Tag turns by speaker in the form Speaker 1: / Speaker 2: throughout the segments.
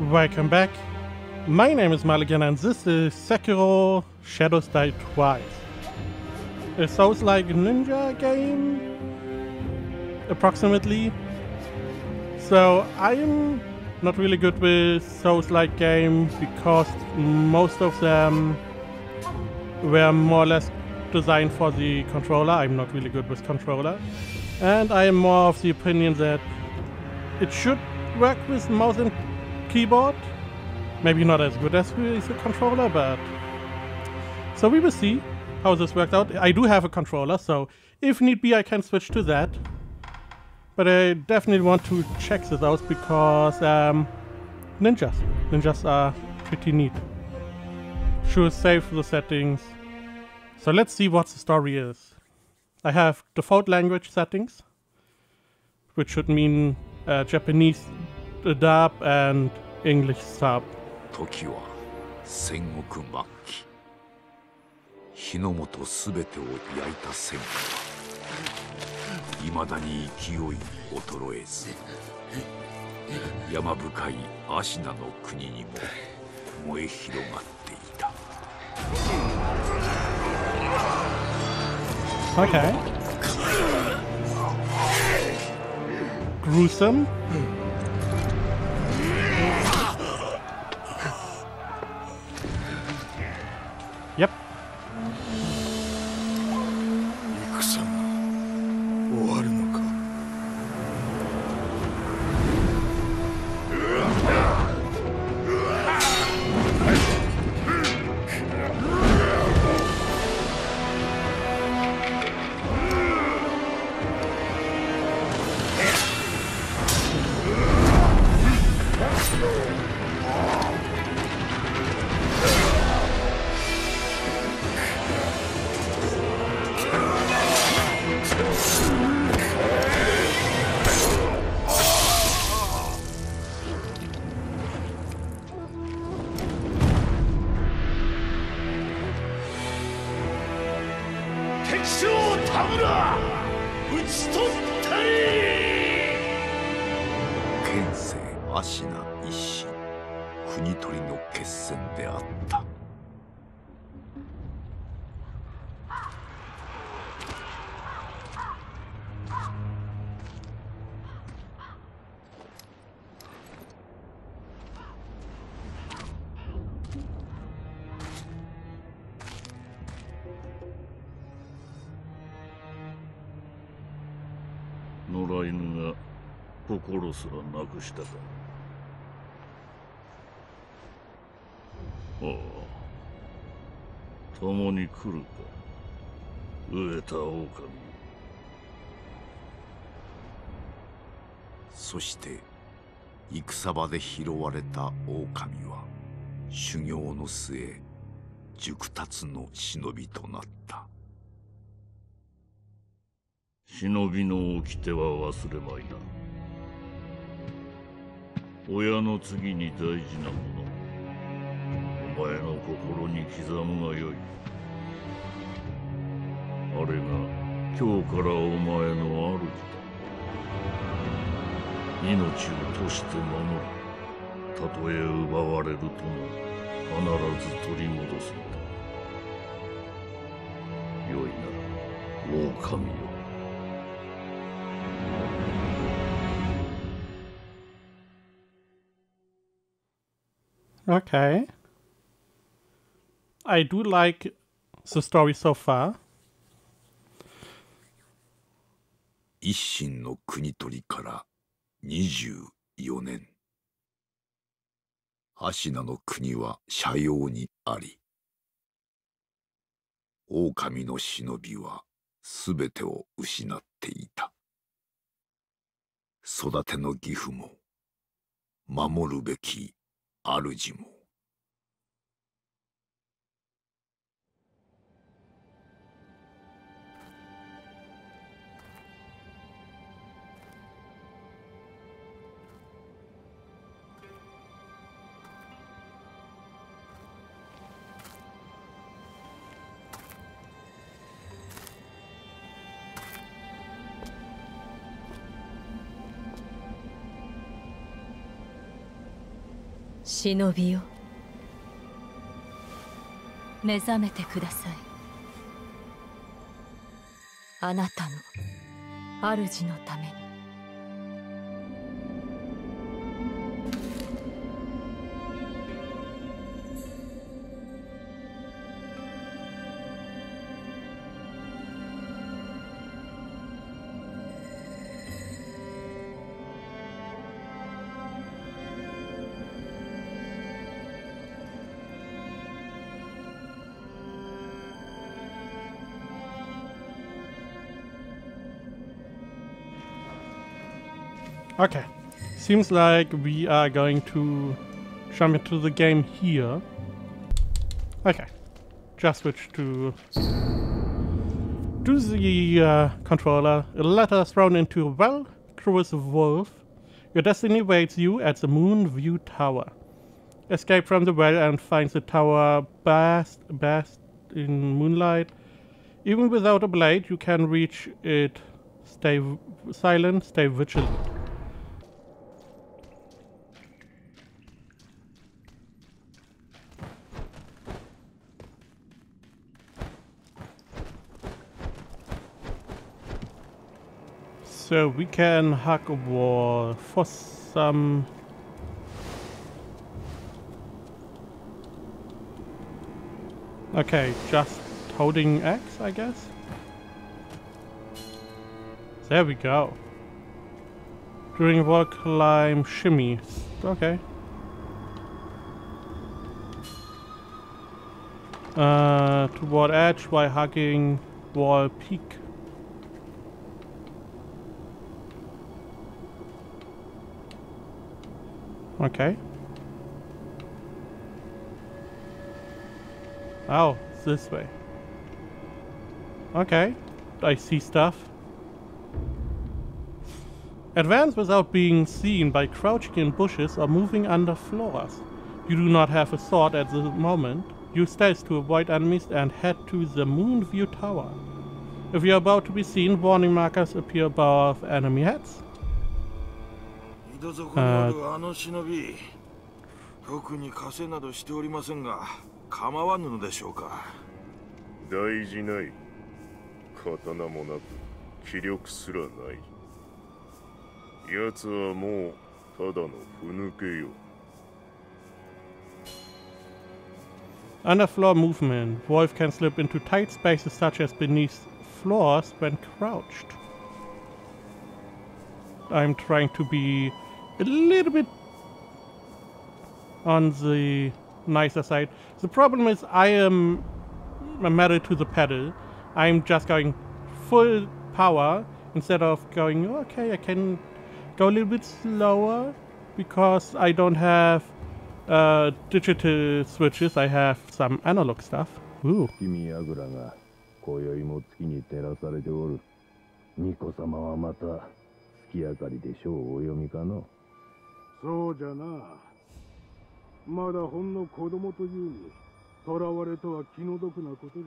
Speaker 1: Welcome back. My name is Muligan and this is Sekiro Shadows Die Twice. A Souls-like ninja game, approximately. So I'm not really good with Souls-like games because most of them were more or less designed for the controller. I'm not really good with controller. And I am more of the opinion that it should work with mouse and keyboard. Maybe not as good as with a controller, but... So we will see how this worked out. I do have a controller, so if need be I can switch to that. But I definitely want to check this out because um, ninjas. Ninjas are pretty neat. Sure, save the settings. So let's see what the story is. I have default language settings, which should mean uh, Japanese dub and English sub.
Speaker 2: 時は戦国末期日の本すべてを焼いた戦火はいまだに勢い衰えず山深い芦名の国にも燃え広がっていた
Speaker 1: Okay. Gruesome.
Speaker 3: 田討ち取ったり。
Speaker 2: 県政芦名一心国取りの決戦であった。
Speaker 4: 心すらなくしたか。ああ共に来るか。飢えた狼。
Speaker 2: そして戦場で拾われた狼は修行の末熟達の忍びとなった。
Speaker 4: 忍びの掟は忘れまいな親の次に大事なもの。お前の心に刻むがよい。あれが今日からお前の主だ。命を賭して守る。たとえ奪われるとも必ず取り戻すのだ。よいな狼よ。
Speaker 1: Okay. I do like the story so far.
Speaker 2: 一心の国取りから24年芦名の国は斜陽にあり狼の忍びはすべてを失っていた育ての義父も守るべき主も。
Speaker 5: 忍びよ。
Speaker 6: 目覚めてください。あなたの主のために。
Speaker 1: Okay. Seems like we are going to jump into the game here. Okay. Just switch to to the uh, controller. A letter thrown into a well, Kuro's Wolf. Your destiny waits you at the Moon View Tower. Escape from the well and find the tower best, best in moonlight. Even without a blade, you can reach it. Stay silent, stay vigilant. So we can hack a wall for some. Okay, just holding X, I guess. There we go. During wall climb shimmy. Okay. Uh, toward edge while hugging wall peek. Okay. Oh, it's this way. Okay. I see stuff. Advance without being seen by crouching in bushes or moving under floors. You do not have a sword at the moment. Use stealth to avoid enemies and head to the Moonview Tower. If you are about to be seen, warning markers appear above enemy heads.
Speaker 3: 井戸底にあるあの忍び特に稼いなどしておりませんが構わぬのでしょうか
Speaker 4: 大事ない刀もなく気力すらない奴はもうただのふぬけよ
Speaker 1: Underfloor movement. Wolf can slip into tight spaces such as beneath floors when crouched. I'm trying to be a little bit on the nicer side. The problem is I am married to the pedal. I'm just going full power instead of going, okay, I can go a little bit slower because I don't have uh, digital switches. I have some analog stuff. Ooh.
Speaker 7: 君櫓が今宵も月に照らされておる巫女様はまた月明かりで書をお読みかの
Speaker 8: そうじゃなまだほんの子供というに囚われとは気の毒なことじ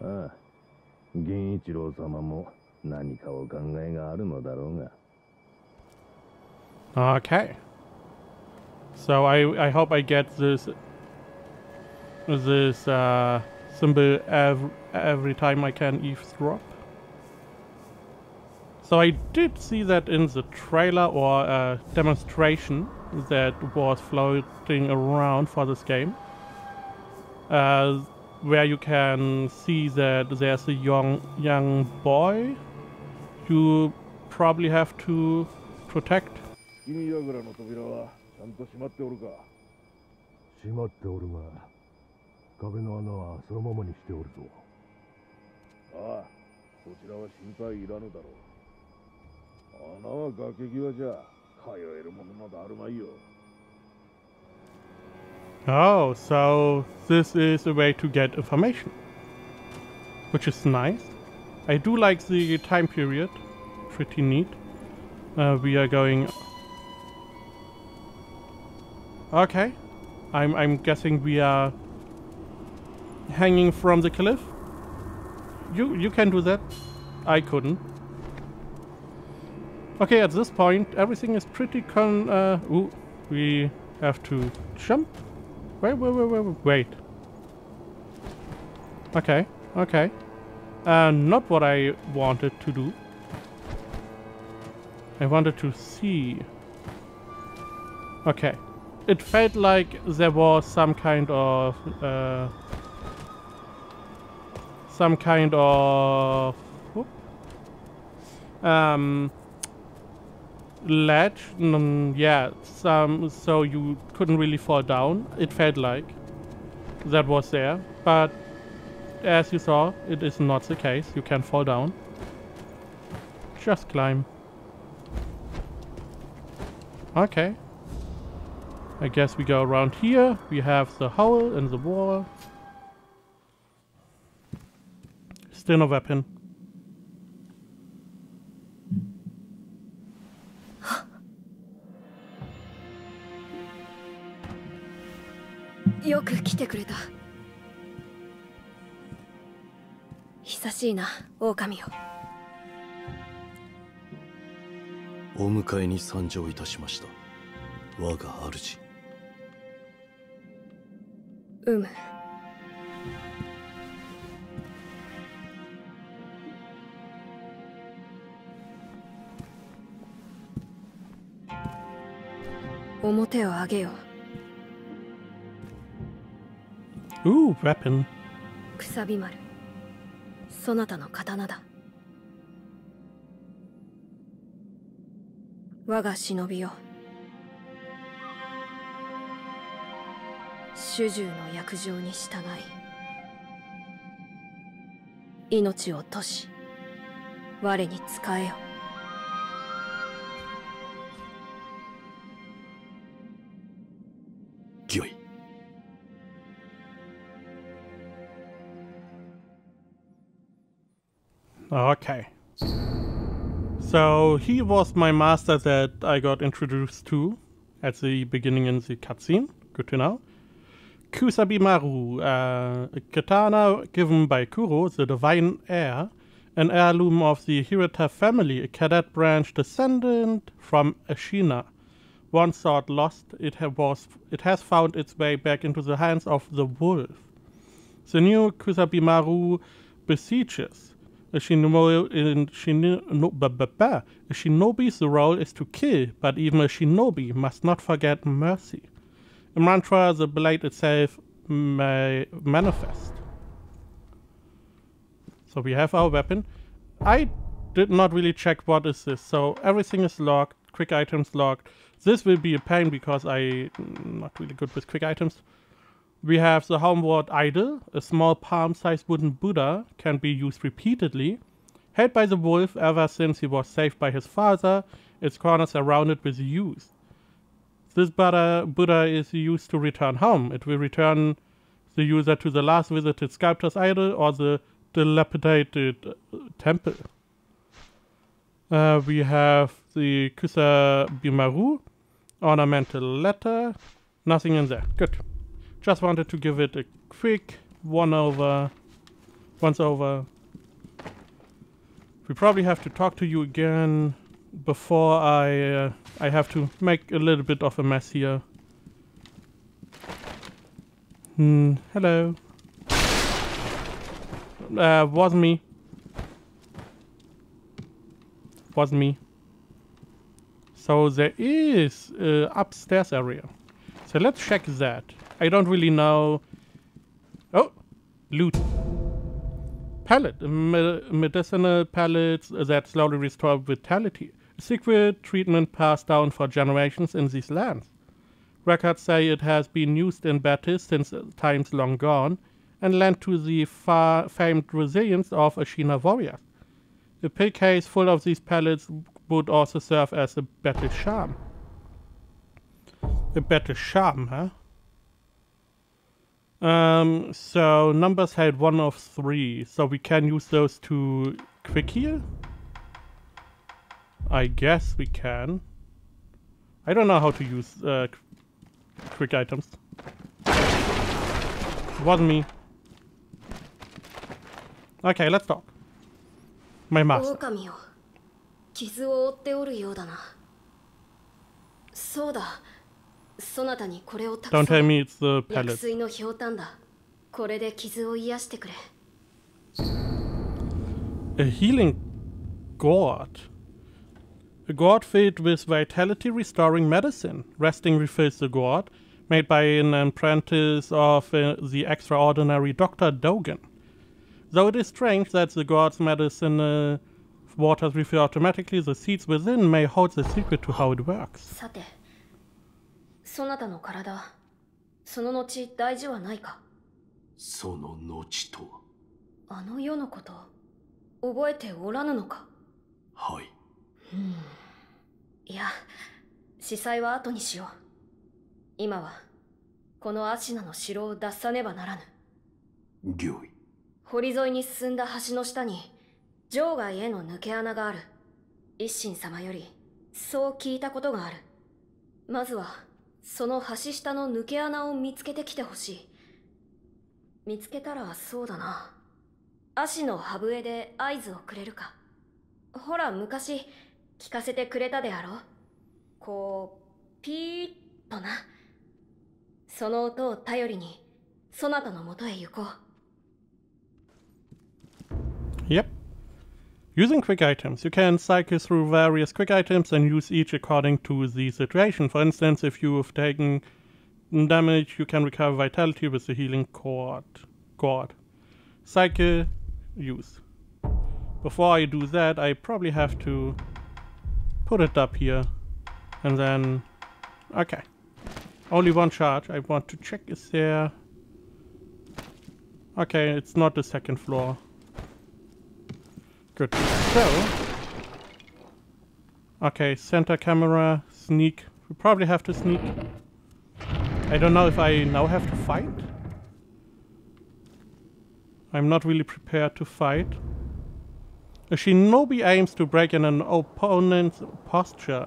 Speaker 8: ゃ
Speaker 7: ああ源一郎様も何かお考えがあるのだろうが
Speaker 1: Okay. So I I hope I get this this uh, symbol every, every time I can eavesdrop. So I did see that in the trailer or uh, demonstration that was floating around for this game, uh, where you can see that there's a young young boy you probably have to protect
Speaker 7: 君櫓の扉はちゃんと閉まっておるか閉まっておるが壁の穴はそのままにしておるぞああそちらは心配いらぬだろう 穴は崖際じゃ通えるものなどあるまいよ
Speaker 1: Oh, so this is a way to get information. Which is nice. I do like the time period. Pretty neat. Uh, we are going... Okay. I'm, I'm guessing we are hanging from the cliff. You, you can do that. I couldn't. Okay, at this point, everything is pretty con... Uh, ooh, we have to jump. Wait, wait, wait, wait, wait. Okay, okay. Uh, not what I wanted to do. I wanted to see. Okay. It felt like there was some kind of... Uh, some kind of... Whoop, um, ledge. Mm, yeah, some, so you couldn't really fall down. It felt like that was there. But as you saw, it is not the case. You can fall down. Just climb. Okay. I guess we go around here. We have the hole in the wall. Still no weapon.
Speaker 6: よく来てくれた。久しいな狼よ
Speaker 5: お迎えに参上いたしました。我が主。
Speaker 6: うむ。表を上げよ
Speaker 1: Ooh, weapon.
Speaker 6: くさび丸。そなたの刀だ。我が忍びよ。主従の約定に従い命を賭し我に仕えよ。
Speaker 1: Okay. So he was my master that I got introduced to at the beginning in the cutscene. Good to know. Kusabimaru, uh, a katana given by Kuro, the divine heir, an heirloom of the Hirata family, a cadet branch descendant from Ashina. Once thought lost, it, ha- was, it has found its way back into the hands of the wolf. The new Kusabimaru besieges. A in. Shinobi's role is to kill, but even a shinobi must not forget mercy. A mantra the blade itself may manifest. So we have our weapon. I did not really check what is this, so everything is locked, quick items locked. This will be a pain because I mm, not really good with quick items. We have the homeward idol, a small palm-sized wooden Buddha, can be used repeatedly. Held by the wolf ever since he was saved by his father, its corners are rounded with use. This Buddha, Buddha is used to return home. It will return the user to the last visited sculptor's idol or the dilapidated uh, temple. Uh, we have the Kusa Bimaru, ornamental letter, nothing in there. Good. Just wanted to give it a quick one over, once over. We probably have to talk to you again before I uh, I have to make a little bit of a mess here. Hmm, hello. Uh, wasn't me. Wasn't me. So there is uh, upstairs area. So let's check that. I don't really know. Oh, loot. Pallet, me- medicinal pellets that slowly restore vitality. Secret treatment passed down for generations in these lands. Records say it has been used in battles since times long gone and lent to the far famed resilience of Ashina warriors. A pill case full of these pellets would also serve as a battle charm. A battle charm, huh? Um, so numbers had one of three, so we can use those to quick heal? I guess we can. I don't know how to use uh, qu- quick items. Wasn't me. Okay, let's talk. My master.
Speaker 6: 狼よ傷を負っておるようだなそうだ そなたにこれをた
Speaker 1: Don't tell me it's the pellet. A healing gourd. A gourd filled with vitality restoring medicine. Resting refills the gourd, made by an apprentice of uh, the extraordinary Dr. Dogen. Though it is strange that the gourd's medicine uh, waters refill automatically, the seeds within may hold the secret to how it works.
Speaker 6: そなたの体その後大事はないか？
Speaker 5: その後とは？
Speaker 6: あの世のこと覚えておらぬのか？
Speaker 5: はい。
Speaker 6: いや司祭は後にしよう。今はこのアシナの城を脱さねばならぬ。
Speaker 5: 御意
Speaker 6: 堀沿いに進んだ橋の下に場外への抜け穴がある。一心様よりそう聞いたことがある。まずはその橋下の抜け穴を見つけてきてほしい。見つけたらそうだな。足の歯笛で合図をくれるか。ほら昔聞かせてくれたであろう。こうピーッとな。その音を頼りにそなたのもとへ行こう。
Speaker 1: Yep. Using quick items. You can cycle through various quick items and use each according to the situation. For instance, if you have taken damage, you can recover vitality with the healing cord. cord. Cycle, use. Before I do that, I probably have to put it up here. And then... Okay. Only one charge. I want to check is there... Okay, it's not the second floor. Good. So, okay, center camera, sneak. We probably have to sneak. I don't know if I now have to fight. I'm not really prepared to fight. A shinobi aims to break in an opponent's posture.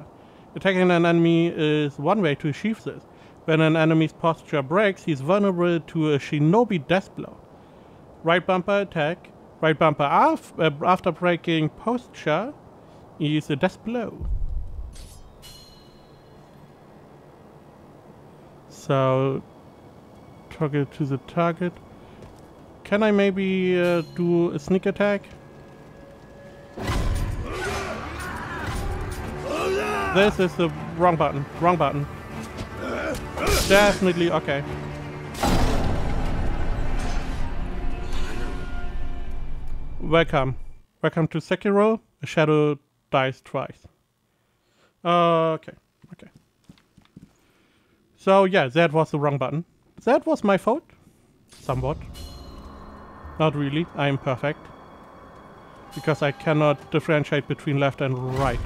Speaker 1: Attacking an enemy is one way to achieve this. When an enemy's posture breaks, he's vulnerable to a shinobi death blow. Right bumper attack. Right bumper af uh, after breaking posture is a death blow. So, toggle to the target. Can I maybe uh, do a sneak attack? This is the wrong button. Wrong button. Definitely okay. Welcome. Welcome to Sekiro. A shadow dies twice. Uh, okay. Okay. So yeah, that was the wrong button. That was my fault. Somewhat. Not really. I am perfect. Because I cannot differentiate between left and right.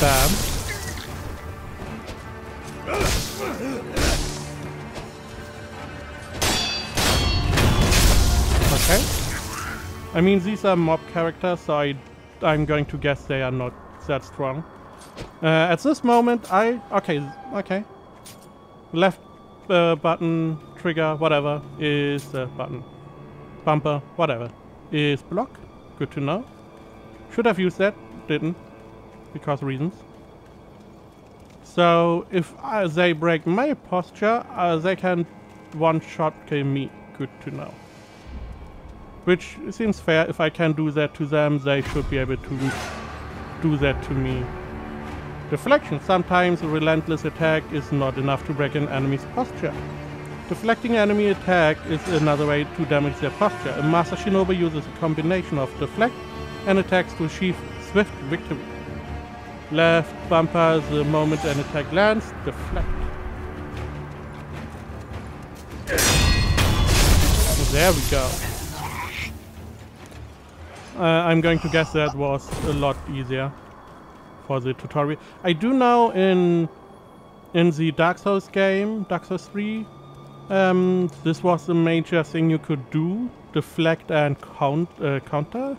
Speaker 1: Bam. I mean, these are mob characters, so I, I'm going to guess they are not that strong. Uh, at this moment, I... Okay, okay. Left uh, button, trigger, whatever, is uh, button. Bumper, whatever, is block. Good to know. Should have used that, didn't, because reasons. So, if uh, they break my posture, uh, they can one-shot kill me. Good to know. Which seems fair. If I can do that to them, they should be able to do that to me. Deflection. Sometimes a relentless attack is not enough to break an enemy's posture. Deflecting enemy attack is another way to damage their posture. A Master Shinobi uses a combination of deflect and attacks to achieve swift victory. Left bumper the moment an attack lands, deflect. There we go. Uh, I'm going to guess that was a lot easier for the tutorial. I do know in in the Dark Souls game, Dark Souls 3, um, this was a major thing you could do, deflect and count, uh, counter,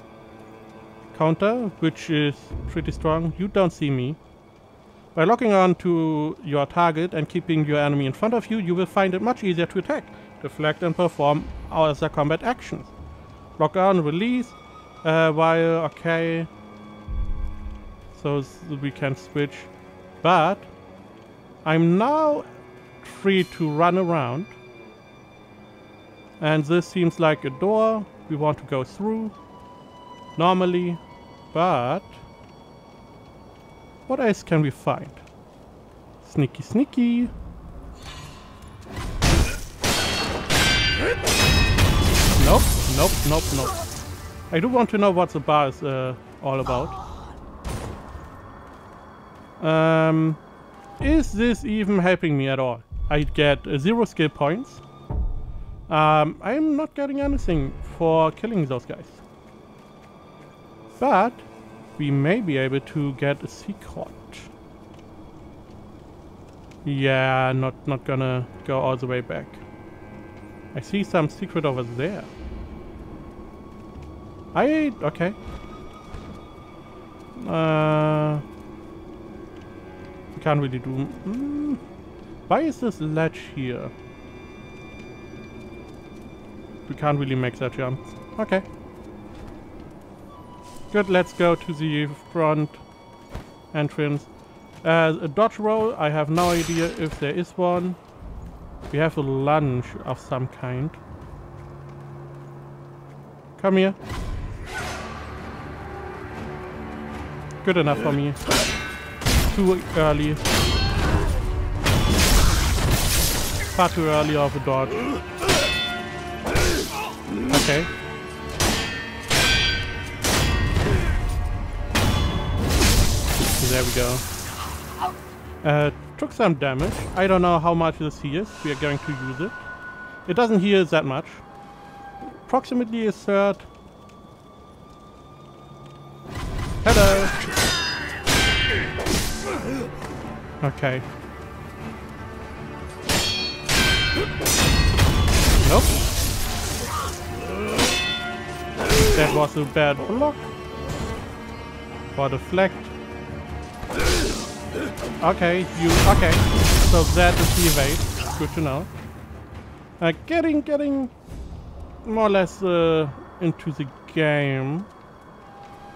Speaker 1: counter, which is pretty strong. You don't see me. By locking on to your target and keeping your enemy in front of you, you will find it much easier to attack, deflect and perform other combat actions. Lock on, release, uh, while, okay, so we can switch. But I'm now free to run around. And this seems like a door we want to go through normally, but what else can we find? Sneaky, sneaky. Nope, nope, nope, nope. I do want to know what the bar is uh, all about. Um, is this even helping me at all? I get uh, zero skill points. Um, I'm not getting anything for killing those guys. But we may be able to get a secret. Yeah, not not gonna go all the way back. I see some secret over there. I okay. Uh, we can't really do. Mm, why is this ledge here? We can't really make that jump. Okay. Good, let's go to the front entrance. Uh, a dodge roll, I have no idea if there is one. We have a lunge of some kind. Come here. Good enough for me. Too early. Far too early of a dodge. Okay. There we go. Uh, took some damage. I don't know how much this heals. We are going to use it. It doesn't heal that much. Approximately a third. Hello. Okay. Nope. That was a bad block. For deflect. Okay, you okay. So that is the evade. Good to know. Uh, getting getting more or less uh, into the game.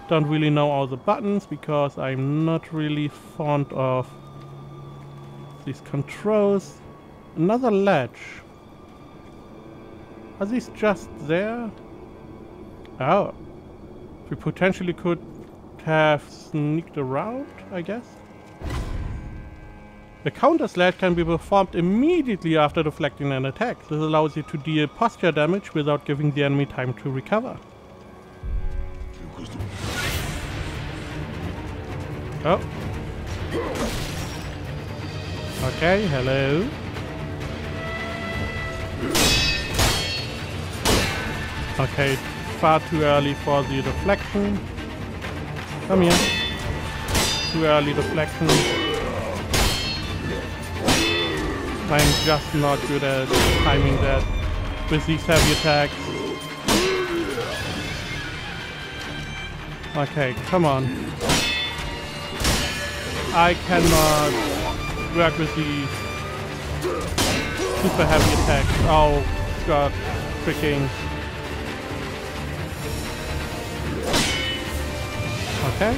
Speaker 1: Don't really know all the buttons because I'm not really fond of these controls. Another ledge. Are these just there? Oh. We potentially could have sneaked around, I guess. The counter slash can be performed immediately after deflecting an attack. This allows you to deal posture damage without giving the enemy time to recover. Oh. Okay, hello. Okay, far too early for the deflection. Come here. Too early deflection. I'm just not good at timing that with these heavy attacks. Okay, come on. I cannot work with these super heavy attack. Oh god, freaking. Okay.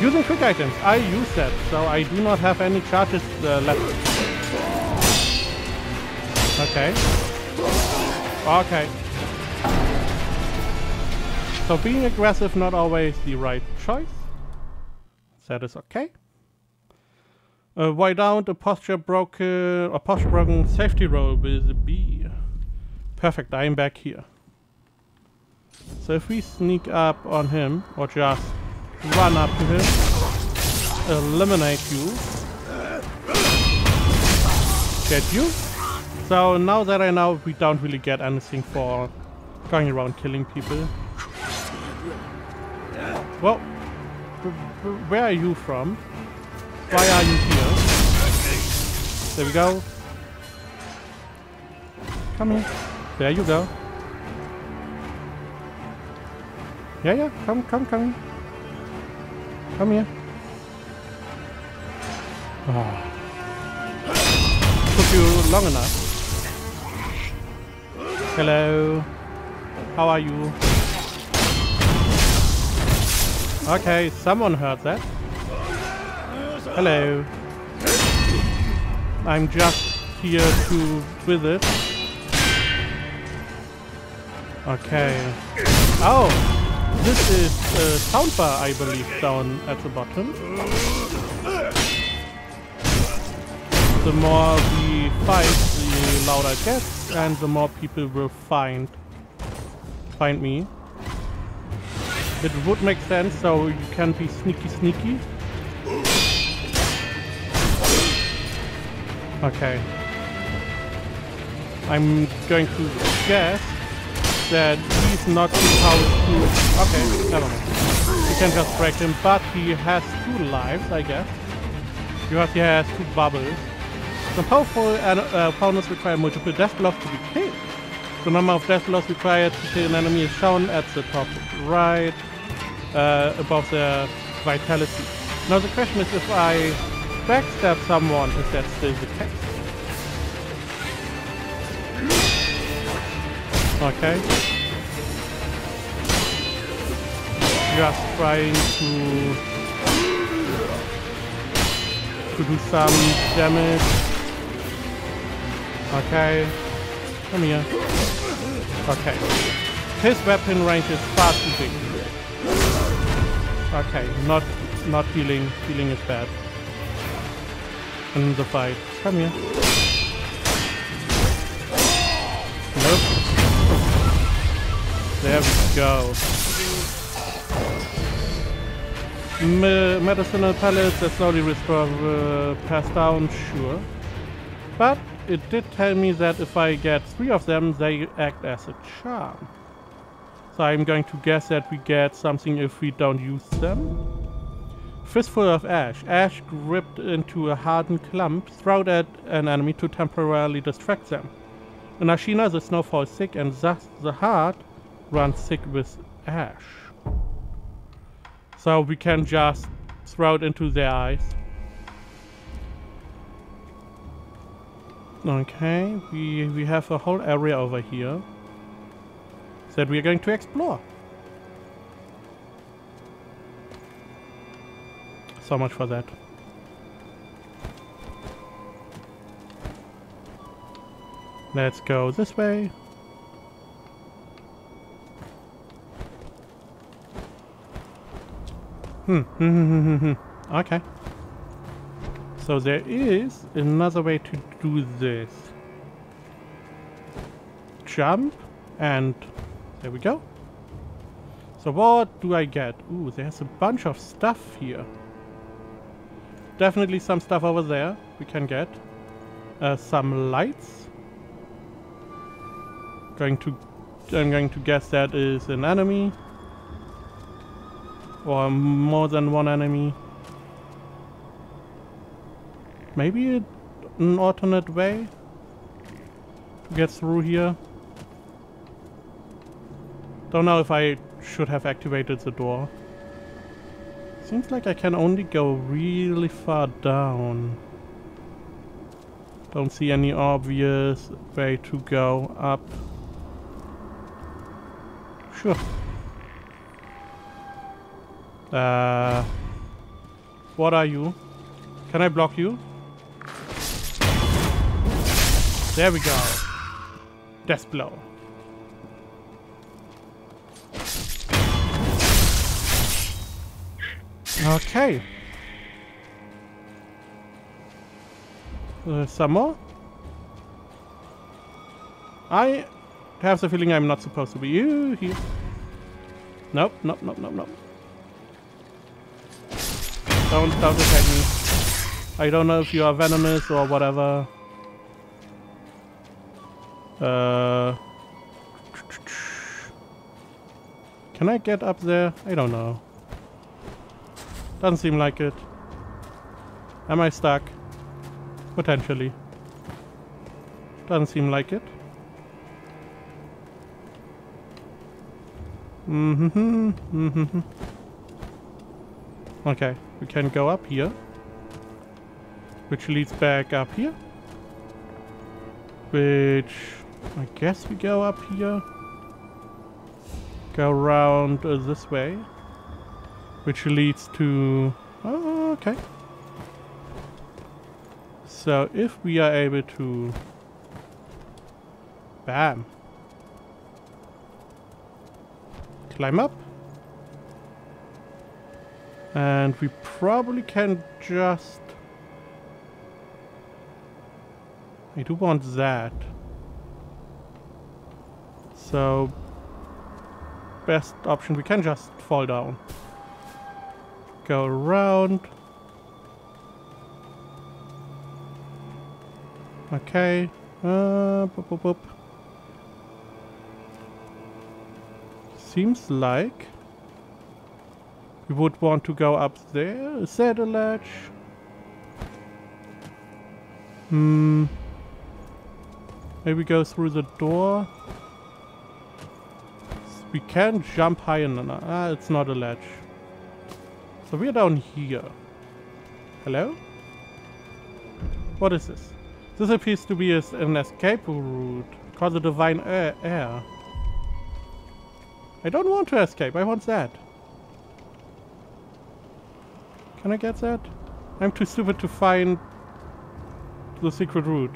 Speaker 1: Using quick items. I use that, so I do not have any charges uh, left. Okay. Okay. So being aggressive not always the right choice. That is okay. Uh, why down a posture broken a posture broken safety roll with a B. Perfect, I am back here. So if we sneak up on him or just run up to him, eliminate you, get you, so now that I know we don't really get anything for going around killing people. Well, where are you from? Why are you here? There we go. Come here. There you go. Yeah, yeah, come, come, come. Come here. Oh. Took you long enough. Hello. How are you? Okay, someone heard that. Hello. I'm just here to visit. Okay. Oh! This is a soundbar, I believe, down at the bottom. The more we fight, the louder it gets, and the more people will find find me. It would make sense, so you can be sneaky sneaky. Okay. I'm going to guess that he's not supposed to... Okay, never mind. We can just break him, but he has two lives, I guess. Because he has two bubbles. Some powerful uh, opponents require multiple death blows to be killed. The number of death blows required to kill an enemy is shown at the top right uh, above the vitality. Now the question is if I backstab someone, is that still the case? Okay. Just trying to to do some damage. Okay. Come here. Okay. His weapon range is far too big. Okay, not not healing. Healing is bad. In the fight. Come here. Nope. There we go. Me medicinal pellets that slowly restore uh, pass down, sure. But it did tell me that if I get three of them, they act as a charm. So I'm going to guess that we get something if we don't use them. Fistful of Ash. Ash gripped into a hardened clump, thrown at an enemy to temporarily distract them. In Ashina, the snow falls thick and thus the heart runs thick with ash. So we can just throw it into their eyes. Okay, we, we have a whole area over here that we are going to explore. So much for that. Let's go this way. Hmm. okay. So there is another way to do this. Jump and there we go. So what do I get? Ooh, there's a bunch of stuff here. Definitely some stuff over there we can get. Uh, some lights. Going to, I'm going to guess that is an enemy. Or more than one enemy. Maybe an alternate way to get through here. Don't know if I should have activated the door. Seems like I can only go really far down. Don't see any obvious way to go up. Sure. Uh, what are you? Can I block you? There we go. Death blow. Okay. Uh, some more? I have the feeling I'm not supposed to be you here. Nope, nope, nope, nope, nope. Don't, don't attack me. I don't know if you are venomous or whatever. Uh, can I get up there? I don't know. Doesn't seem like it. Am I stuck? Potentially. Doesn't seem like it. Mm-hmm. Mm-hmm. Okay, we can go up here. Which leads back up here. Which... I guess we go up here. Go around uh, this way which leads to... Oh, okay. So if we are able to... Bam. Climb up. And we probably can just... I do want that. So... Best option, we can just fall down. Go around. Okay. Uh, boop, boop, boop. Seems like we would want to go up there. Is that a ledge? Hmm. Maybe go through the door. We can jump high enough. Ah, it's not a ledge. So we're down here. Hello? What is this? This appears to be an escape route. Call the divine heir, air. I don't want to escape. I want that. Can I get that? I'm too stupid to find the secret route.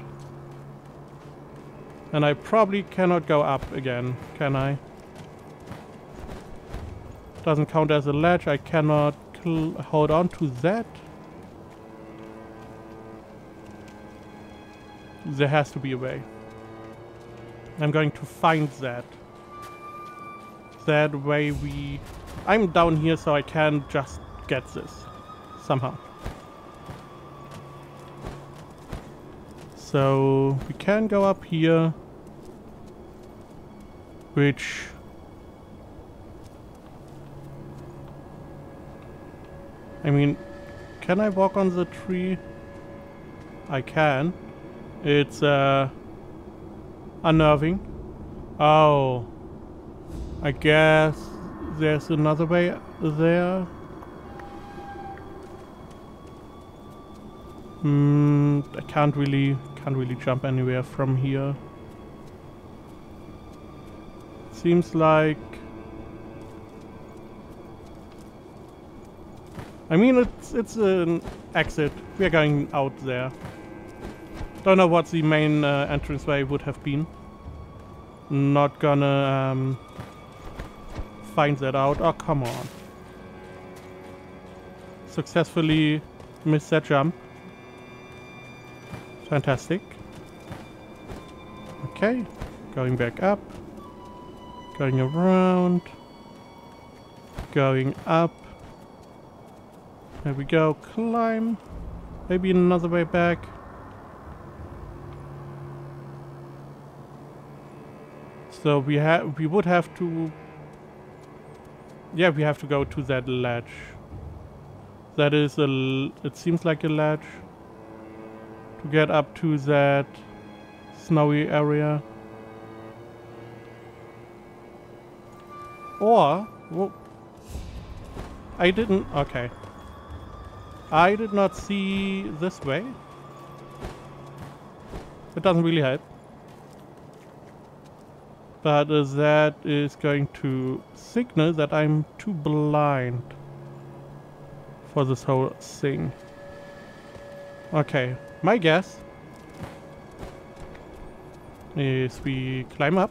Speaker 1: And I probably cannot go up again, can I? Doesn't count as a ledge. I cannot hold on to that. There has to be a way. I'm going to find that. That way we... I'm down here so I can just get this. Somehow. So we can go up here. Which... I mean, can I walk on the tree? I can. It's uh, unnerving. Oh. I guess there's another way there. Hmm, I can't really can't really jump anywhere from here. Seems like I mean it's it's an exit. We're going out there. Don't know what the main uh, entranceway would have been. Not gonna um, find that out. Oh, come on. Successfully missed that jump. Fantastic. Okay, going back up. Going around. Going up. There we go, climb. Maybe another way back. So we have we would have to Yeah, we have to go to that ledge. That is a it seems like a ledge to get up to that snowy area. Or well, I didn't okay. I did not see this way. It doesn't really help but uh, that is going to signal that I'm too blind for this whole thing. Okay, my guess is we climb up.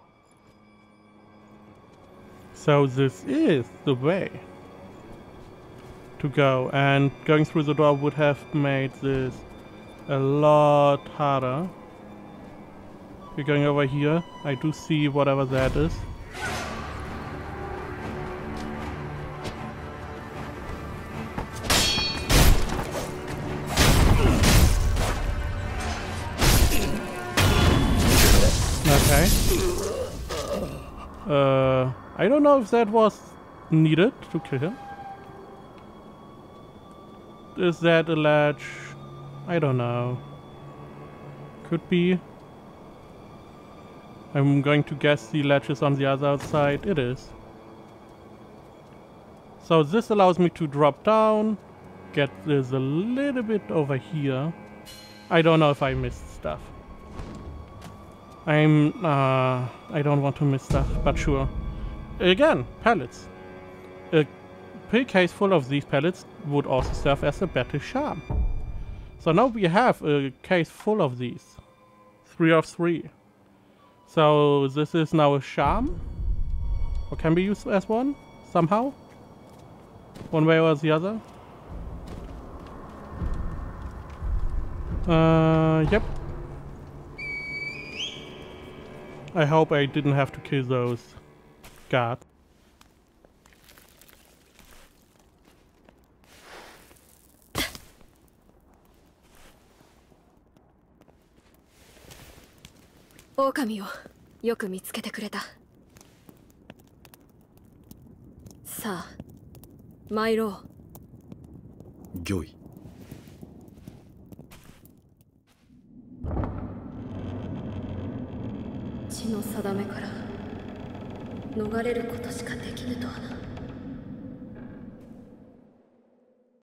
Speaker 1: So this is the way to go, and going through the door would have made this a lot harder. We're going over here. I do see whatever that is. Know if that was needed to kill him. is that a ledge? I don't know. Could be. I'm going to guess the ledge is on the other side. It is. So this allows me to drop down, get this a little bit over here. I don't know if I missed stuff. I'm, uh, I don't want to miss stuff, but sure. Again, pellets. A pill case full of these pellets would also serve as a battle charm. So now we have a case full of these. Three of three. So this is now a charm? Or can be used as one? Somehow? One way or the other? Uh, yep. I hope I didn't have to kill those
Speaker 6: 狼をよく見つけてくれたさあ参ろう
Speaker 5: 御意
Speaker 6: 血の定めから逃れることしかできぬとはな。